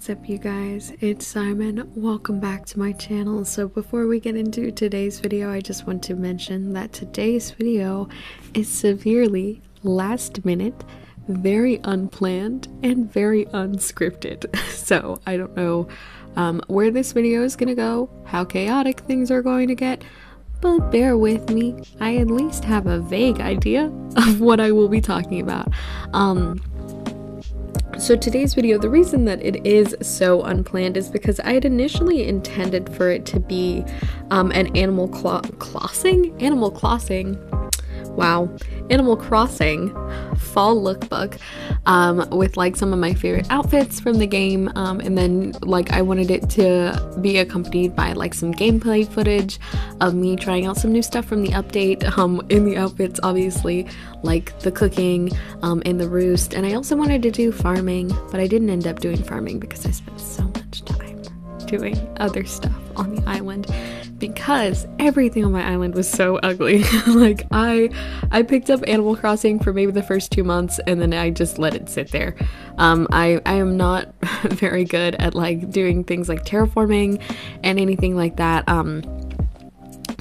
What's up, you guys? It's Simon. Welcome back to my channel. So, before we get into today's video, I just want to mention that today's video is severely last minute, very unplanned, and very unscripted. So, I don't know um, where this video is gonna go, how chaotic things are going to get, but bear with me. I at least have a vague idea of what I will be talking about. Um, so today's video, the reason that it is so unplanned is because I had initially intended for it to be um, an Animal Crossing? Animal Crossing wow, Animal Crossing fall lookbook um, with like some of my favorite outfits from the game. Um, and then like I wanted it to be accompanied by like some gameplay footage of me trying out some new stuff from the update um, in the outfits, obviously, like the cooking um, and the roost. And I also wanted to do farming, but I didn't end up doing farming because I spent so much time doing other stuff on the island because everything on my island was so ugly. like I I picked up Animal Crossing for maybe the first 2 months and then I just let it sit there. Um I I am not very good at like doing things like terraforming and anything like that. Um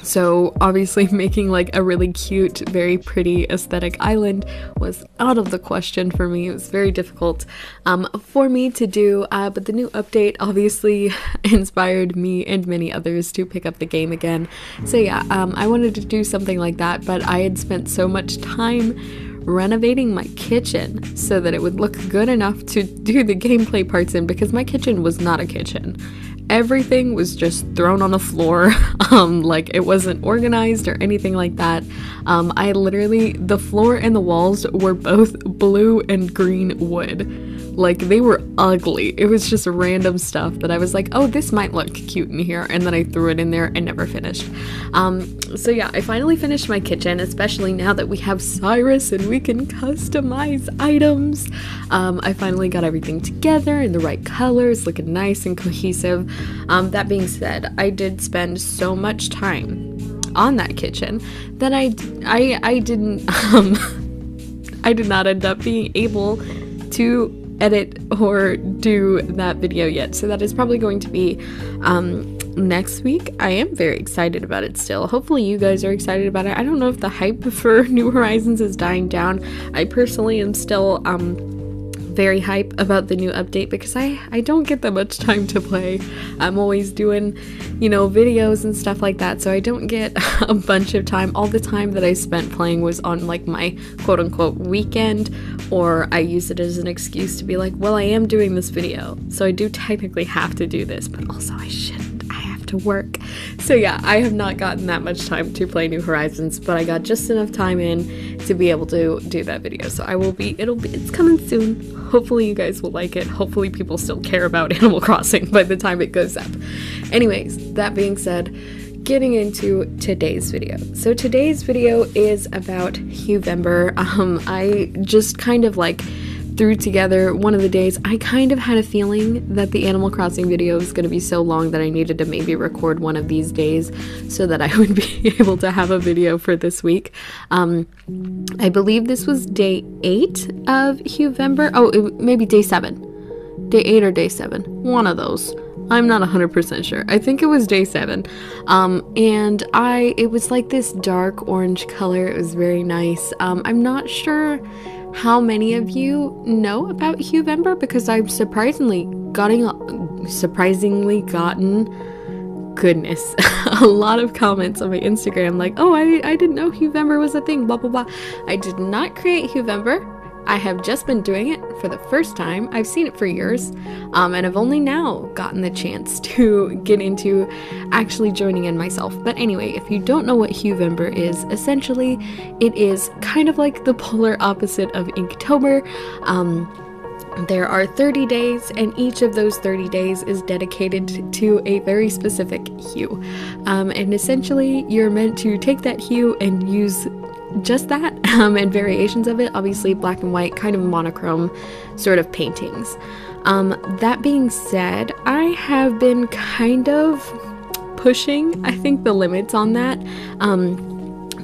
so obviously making like a really cute, very pretty aesthetic island was out of the question for me. It was very difficult um, for me to do, uh, but the new update obviously inspired me and many others to pick up the game again. So yeah, um, I wanted to do something like that, but I had spent so much time renovating my kitchen so that it would look good enough to do the gameplay parts in because my kitchen was not a kitchen everything was just thrown on the floor. um, like it wasn't organized or anything like that. Um, I literally, the floor and the walls were both blue and green wood. Like they were ugly. It was just random stuff that I was like, oh, this might look cute in here. And then I threw it in there and never finished. Um, so yeah, I finally finished my kitchen, especially now that we have Cyrus and we can customize items. Um, I finally got everything together in the right colors, looking nice and cohesive. Um, that being said, I did spend so much time on that kitchen that I, I, I didn't, um, I did not end up being able to edit or do that video yet. So that is probably going to be um, next week. I am very excited about it still. Hopefully, you guys are excited about it. I don't know if the hype for New Horizons is dying down. I personally am still um, very hype about the new update because I, I don't get that much time to play. I'm always doing, you know, videos and stuff like that, so I don't get a bunch of time. All the time that I spent playing was on like my quote unquote weekend, or I use it as an excuse to be like, well, I am doing this video, so I do technically have to do this, but also I shouldn't to work. So yeah, I have not gotten that much time to play New Horizons, but I got just enough time in to be able to do that video. So I will be, it'll be, it's coming soon. Hopefully you guys will like it. Hopefully people still care about Animal Crossing by the time it goes up. Anyways, that being said, getting into today's video. So today's video is about Huevember. Um, I just kind of like threw together one of the days. I kind of had a feeling that the Animal Crossing video was going to be so long that I needed to maybe record one of these days so that I would be able to have a video for this week. Um, I believe this was day eight of Huevember. Oh, it, maybe day seven. Day eight or day seven. One of those. I'm not 100% sure. I think it was day 7. Um, and I it was like this dark orange color. It was very nice. Um, I'm not sure how many of you know about Huevember? Because I've surprisingly gotten surprisingly gotten goodness a lot of comments on my Instagram like oh I, I didn't know Huevember was a thing blah blah blah. I did not create Huevember I have just been doing it for the first time. I've seen it for years, um, and I've only now gotten the chance to get into actually joining in myself. But anyway, if you don't know what Huevember is, essentially it is kind of like the polar opposite of Inktober. Um, there are 30 days, and each of those 30 days is dedicated to a very specific hue. Um, and essentially, you're meant to take that hue and use just that um, and variations of it, obviously black and white, kind of monochrome sort of paintings. Um, that being said, I have been kind of pushing, I think, the limits on that. Um,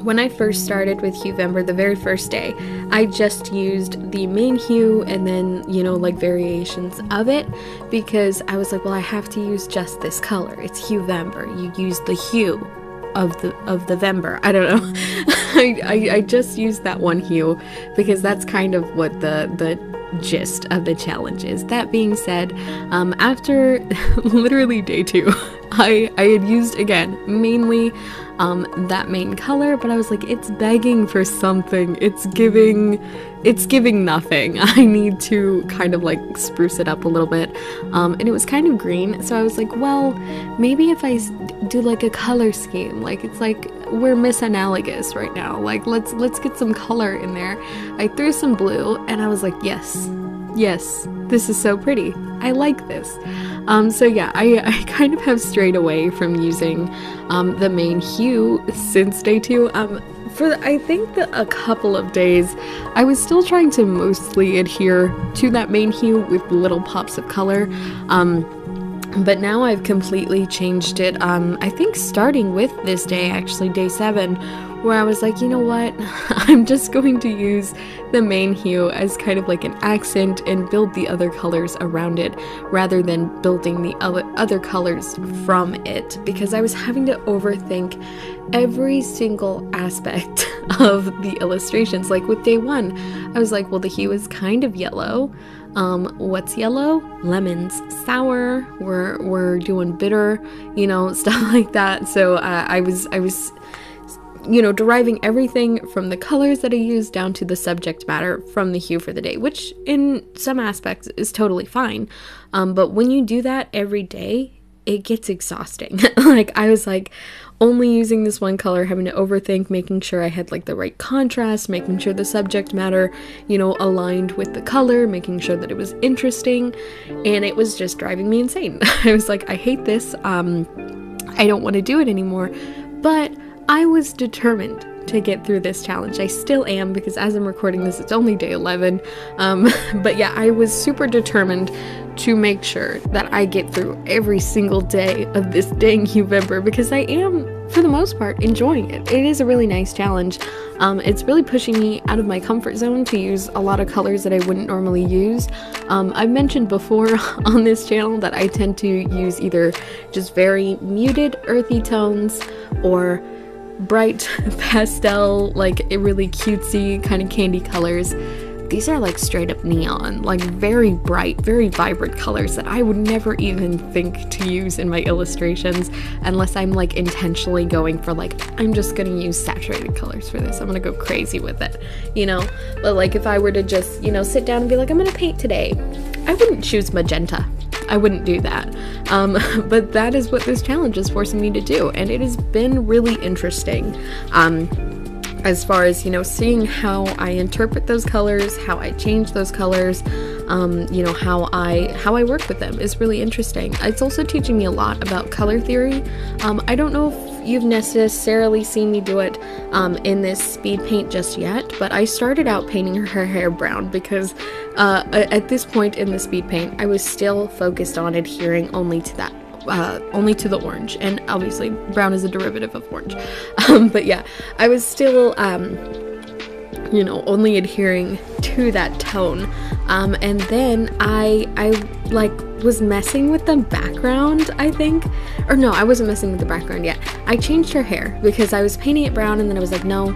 when I first started with Huevember, the very first day, I just used the main hue and then, you know, like variations of it because I was like, well, I have to use just this color. It's Huevember. You use the hue of the of the Vember. I don't know. I, I, I just used that one hue because that's kind of what the the gist of the challenge is. That being said, um, after literally day two, I, I had used again mainly um, that main color, but I was like, it's begging for something. It's giving, it's giving nothing. I need to kind of like spruce it up a little bit. Um, and it was kind of green, so I was like, well, maybe if I do like a color scheme, like it's like we're misanalogous right now. Like let's let's get some color in there. I threw some blue, and I was like, yes, yes, this is so pretty. I like this. Um, so yeah, I, I kind of have strayed away from using um, the main hue since day two. Um, for I think that a couple of days, I was still trying to mostly adhere to that main hue with little pops of color. Um, but now I've completely changed it. Um, I think starting with this day, actually, day seven, where I was like, you know what? I'm just going to use the main hue as kind of like an accent and build the other colors around it rather than building the other, colors from it because I was having to overthink every single aspect of the illustrations. Like with day one, I was like, well, the hue is kind of yellow. Um, what's yellow? Lemons. Sour. We're we're doing bitter, you know, stuff like that. So uh, I was I was you know, deriving everything from the colors that I use down to the subject matter from the hue for the day, which in some aspects is totally fine. Um, but when you do that every day, it gets exhausting. like, I was like, only using this one color, having to overthink, making sure I had like the right contrast, making sure the subject matter, you know, aligned with the color, making sure that it was interesting, and it was just driving me insane. I was like, I hate this. Um, I don't want to do it anymore. But I was determined to get through this challenge. I still am because as I'm recording this, it's only day 11. Um, but yeah, I was super determined to make sure that I get through every single day of this dang November because I am, for the most part, enjoying it. It is a really nice challenge. Um, it's really pushing me out of my comfort zone to use a lot of colors that I wouldn't normally use. Um, I've mentioned before on this channel that I tend to use either just very muted earthy tones or bright pastel, like really cutesy kind of candy colors. These are like straight up neon, like very bright, very vibrant colors that I would never even think to use in my illustrations unless I'm like intentionally going for like, I'm just gonna use saturated colors for this. I'm gonna go crazy with it, you know? But like if I were to just, you know, sit down and be like, I'm gonna paint today, I wouldn't choose magenta I wouldn't do that. Um, but that is what this challenge is forcing me to do, and it has been really interesting. Um, as far as you know seeing how i interpret those colors how i change those colors um, you know how i how i work with them is really interesting it's also teaching me a lot about color theory um, i don't know if you've necessarily seen me do it um, in this speed paint just yet but i started out painting her hair brown because uh, at this point in the speed paint i was still focused on adhering only to that uh, only to the orange, and obviously brown is a derivative of orange. Um, but yeah, I was still, um, you know, only adhering to that tone. Um, and then I, I like was messing with the background, I think, or no, I wasn't messing with the background yet. I changed her hair because I was painting it brown, and then I was like, no,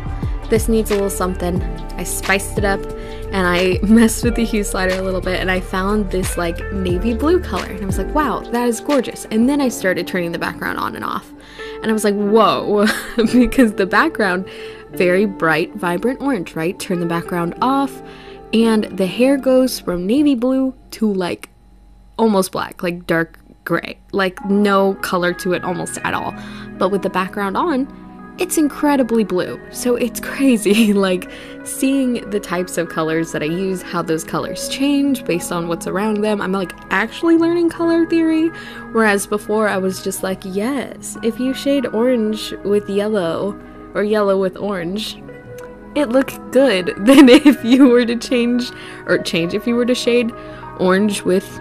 this needs a little something. I spiced it up and I messed with the hue slider a little bit and I found this like navy blue color and I was like, wow, that is gorgeous. And then I started turning the background on and off. And I was like, whoa, because the background, very bright, vibrant orange, right? Turn the background off and the hair goes from navy blue to like almost black, like dark gray, like no color to it almost at all. But with the background on, it's incredibly blue. So it's crazy, like seeing the types of colors that I use, how those colors change based on what's around them. I'm like actually learning color theory, whereas before I was just like, yes, if you shade orange with yellow or yellow with orange, it looks good than if you were to change or change if you were to shade orange with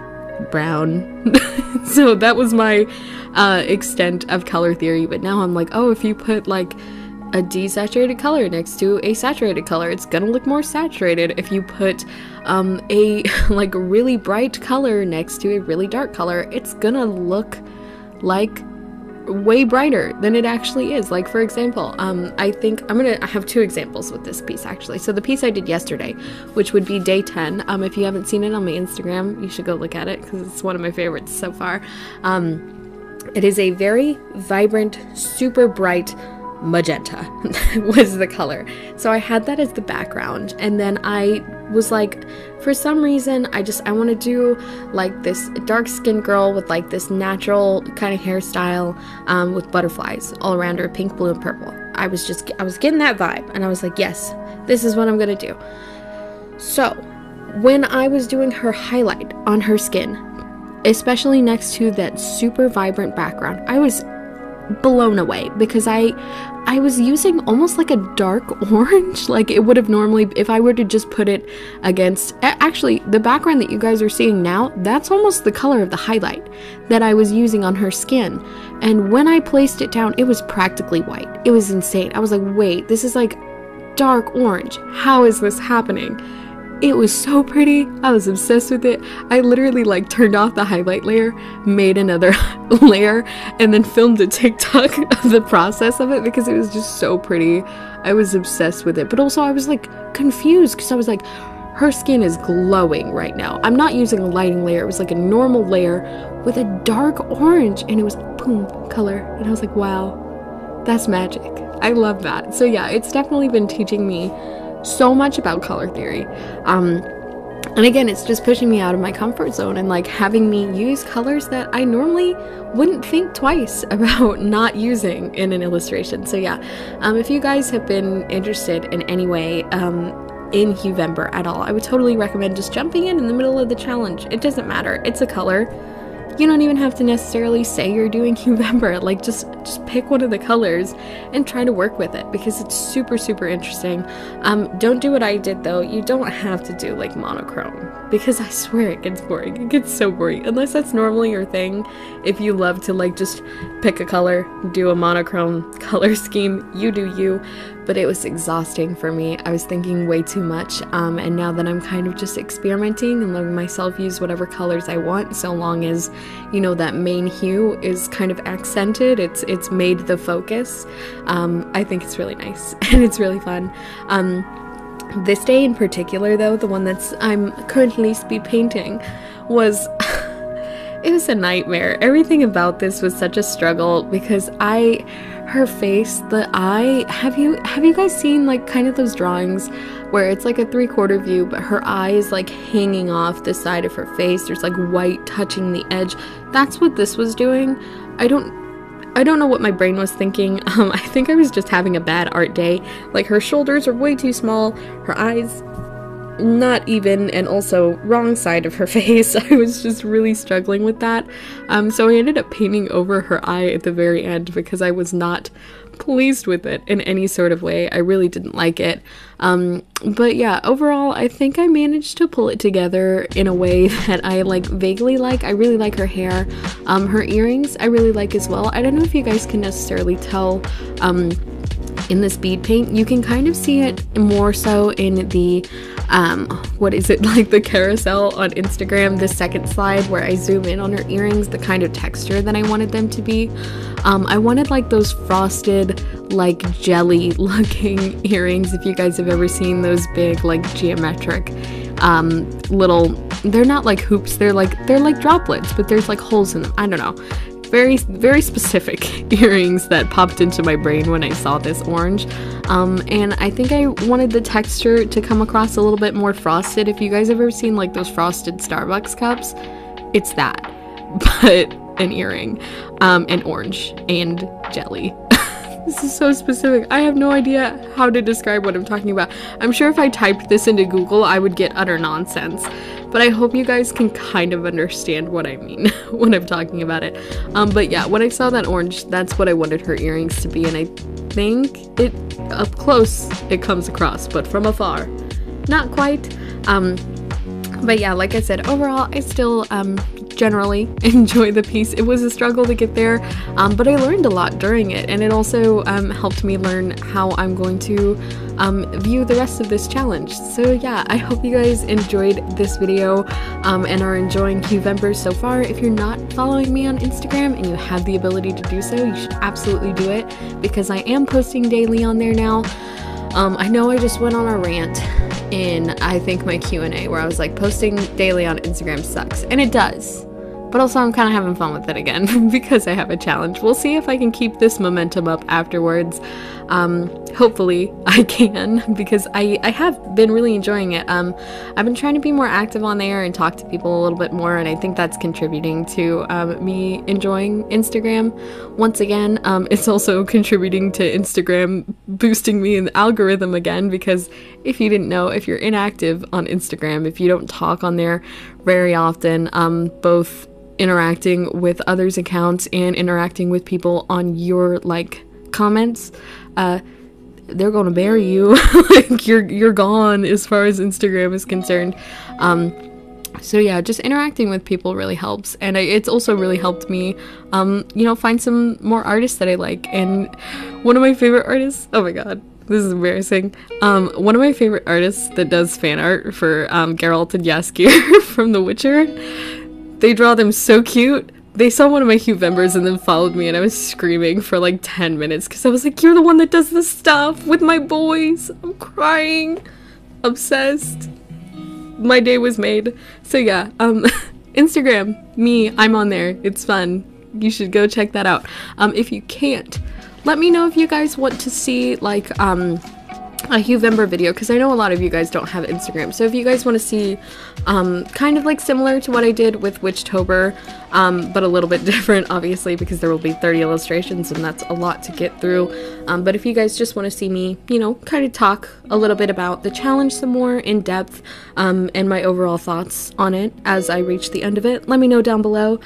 brown. so that was my uh, extent of color theory. But now I'm like, oh, if you put like a desaturated color next to a saturated color. It's gonna look more saturated if you put um, a like really bright color next to a really dark color. It's gonna look like way brighter than it actually is. Like for example, um, I think I'm gonna I have two examples with this piece actually. So the piece I did yesterday, which would be day 10. Um, if you haven't seen it on my Instagram, you should go look at it because it's one of my favorites so far. Um, it is a very vibrant, super bright magenta was the color. So I had that as the background and then I was like for some reason I just I want to do like this dark skinned girl with like this natural kind of hairstyle um, with butterflies all around her pink blue and purple I was just I was getting that vibe and I was like yes this is what I'm gonna do so when I was doing her highlight on her skin especially next to that super vibrant background I was blown away because I I was using almost like a dark orange. Like it would have normally if I were to just put it against actually the background that you guys are seeing now that's almost the color of the highlight that I was using on her skin. And when I placed it down it was practically white. It was insane. I was like wait this is like dark orange. How is this happening it was so pretty. I was obsessed with it. I literally like turned off the highlight layer, made another layer, and then filmed a TikTok of the process of it because it was just so pretty. I was obsessed with it. But also I was like confused because I was like, her skin is glowing right now. I'm not using a lighting layer. It was like a normal layer with a dark orange and it was boom color. And I was like, wow, that's magic. I love that. So yeah, it's definitely been teaching me so much about color theory. Um, and again, it's just pushing me out of my comfort zone and like having me use colors that I normally wouldn't think twice about not using in an illustration. So yeah, um, if you guys have been interested in any way um, in Huevember at all, I would totally recommend just jumping in in the middle of the challenge. It doesn't matter. It's a color you don't even have to necessarily say you're doing Huevember. Like just just pick one of the colors and try to work with it because it's super super interesting. Um, don't do what I did though. You don't have to do like monochrome because I swear it gets boring. It gets so boring unless that's normally your thing. If you love to like just pick a color, do a monochrome color scheme, you do you but it was exhausting for me. I was thinking way too much, um, and now that I'm kind of just experimenting and letting myself use whatever colors I want, so long as you know that main hue is kind of accented, it's it's made the focus. Um, I think it's really nice and it's really fun. Um, this day in particular, though, the one that's I'm currently speed painting, was. it was a nightmare. Everything about this was such a struggle because I her face, the eye. Have you have you guys seen like kind of those drawings where it's like a three-quarter view, but her eye is like hanging off the side of her face. There's like white touching the edge. That's what this was doing. I don't I don't know what my brain was thinking. Um, I think I was just having a bad art day. Like her shoulders are way too small, her eyes not even and also wrong side of her face. I was just really struggling with that. Um, so I ended up painting over her eye at the very end because I was not pleased with it in any sort of way. I really didn't like it. Um, but yeah, overall, I think I managed to pull it together in a way that I like vaguely like. I really like her hair. Um, her earrings, I really like as well. I don't know if you guys can necessarily tell. Um, in the speed paint you can kind of see it more so in the um, what is it like the carousel on Instagram, the second slide where I zoom in on her earrings, the kind of texture that I wanted them to be. Um, I wanted like those frosted, like jelly looking earrings. If you guys have ever seen those big, like geometric um, little, they're not like hoops, they're like, they're like droplets, but there's like holes in them. I don't know very very specific earrings that popped into my brain when I saw this orange. Um, and I think I wanted the texture to come across a little bit more frosted. If you guys have ever seen like those frosted Starbucks cups it's that but an earring um, and orange and jelly This is so specific. I have no idea how to describe what I'm talking about. I'm sure if I typed this into Google, I would get utter nonsense but I hope you guys can kind of understand what I mean when I'm talking about it. Um, but yeah, when I saw that orange, that's what I wanted her earrings to be, and I think it up close it comes across, but from afar, not quite. Um, but yeah, like I said, overall, I still um, generally enjoy the piece. It was a struggle to get there, um, but I learned a lot during it, and it also um, helped me learn how I'm going to um, view the rest of this challenge. So yeah, I hope you guys enjoyed this video um, and are enjoying Huevember so far. If you're not following me on Instagram and you have the ability to do so, you should absolutely do it because I am posting daily on there now. Um, I know I just went on a rant in I think my Q&A where I was like posting daily on Instagram sucks and it does but also I'm kind of having fun with it again because I have a challenge. We'll see if I can keep this momentum up afterwards. Um, hopefully I can because I, I have been really enjoying it. Um, I've been trying to be more active on there and talk to people a little bit more, and I think that's contributing to um, me enjoying Instagram. Once again, um, it's also contributing to Instagram boosting me in the algorithm again because if you didn't know, if you're inactive on Instagram, if you don't talk on there very often, um, both interacting with others' accounts and interacting with people on your like comments, uh, they're gonna bury you. like you're you're gone as far as Instagram is concerned. Um, so yeah, just interacting with people really helps, and I, it's also really helped me, um, you know, find some more artists that I like. And one of my favorite artists, oh my god, this is embarrassing. Um, one of my favorite artists that does fan art for um, Geralt and Jaskier from The Witcher they draw them so cute. They saw one of my Huevembers and then followed me, and I was screaming for like 10 minutes because I was like, You're the one that does this stuff with my boys. I'm crying. Obsessed. My day was made. So, yeah, um, Instagram, me, I'm on there. It's fun. You should go check that out. Um, if you can't, let me know if you guys want to see like um a Huevember video because I know a lot of you guys don't have Instagram. So if you guys want to see um, kind of like similar to what I did with Witchtober, um, but a little bit different obviously because there will be 30 illustrations and that's a lot to get through. Um, but if you guys just want to see me, you know, kind of talk a little bit about the challenge some more in depth um, and my overall thoughts on it as I reach the end of it, let me know down below.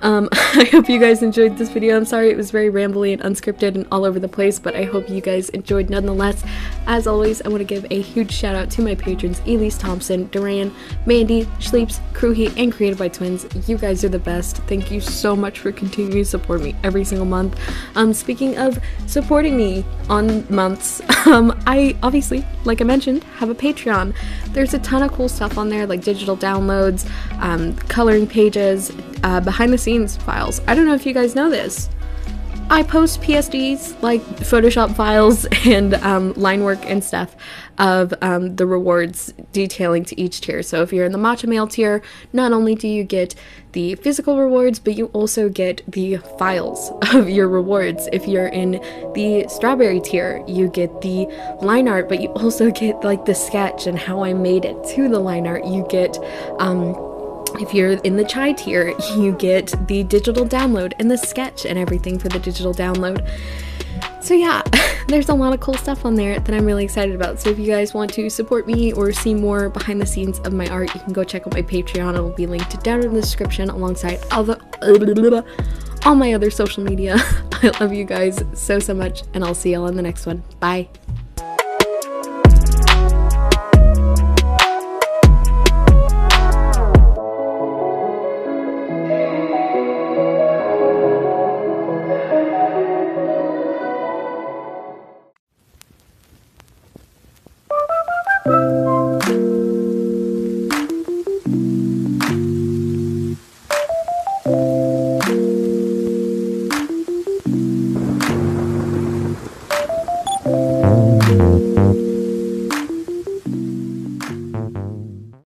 Um, I hope you guys enjoyed this video. I'm sorry it was very rambly and unscripted and all over the place, but I hope you guys enjoyed nonetheless. As always, I want to give a huge shout out to my patrons Elise Thompson, Duran, Mandy, Schleeps, Crewheat, and Created by Twins. You guys are the best. Thank you so much for continuing to support me every single month. Um, speaking of supporting me on months, um, I obviously, like I mentioned, have a Patreon. There's a ton of cool stuff on there like digital downloads, um, coloring pages, uh, behind the scenes files. I don't know if you guys know this. I post PSDs, like Photoshop files and um, line work and stuff of um, the rewards detailing to each tier. So if you're in the Matcha Mail tier, not only do you get the physical rewards, but you also get the files of your rewards. If you're in the Strawberry tier, you get the line art, but you also get like the sketch and how I made it to the line art. You get um, if you're in the chai tier, you get the digital download and the sketch and everything for the digital download. So yeah, there's a lot of cool stuff on there that I'm really excited about. So if you guys want to support me or see more behind the scenes of my art, you can go check out my Patreon. It will be linked down in the description alongside all the all my other social media. I love you guys so so much and I'll see y'all in the next one. Bye.